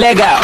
Lego.